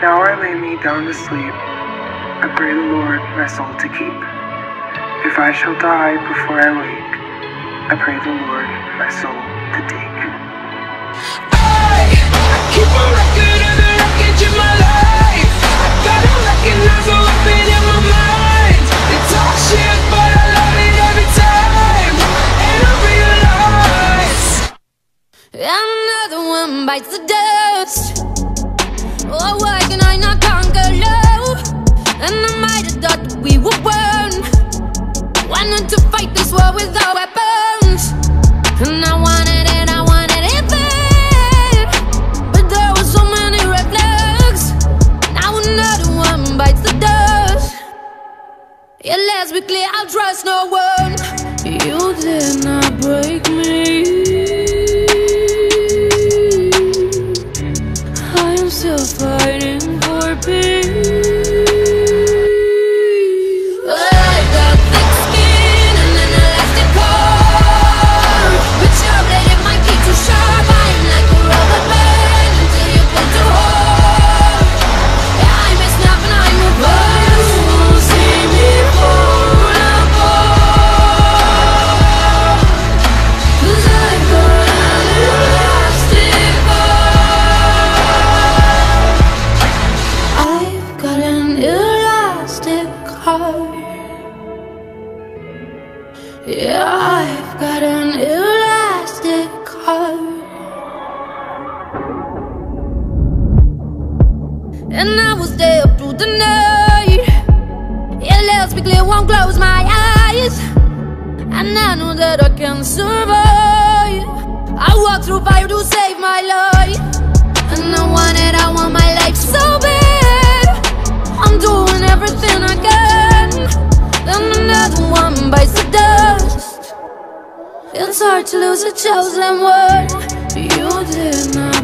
Now I lay me down to sleep. I pray the Lord my soul to keep. If I shall die before I wake, I pray the Lord my soul to take. I, I keep a record of the wreckage in my life. I gotta recognize the weapon in my mind. They talk shit, but I love it every time. And I realize Another one bites the dust. We were one. Wanted to fight this war without weapons. And I wanted it, I wanted it bad. But there were so many red flags. Now another one bites the dust. Yeah, let's be clear, I'll trust no one. You did not heart. Yeah, I've got an elastic heart. And I will stay up through the night. Yeah, let's be clear, won't close my eyes. And I know that I can survive. I walk through fire to save my life. Hard to lose a chosen one. You did not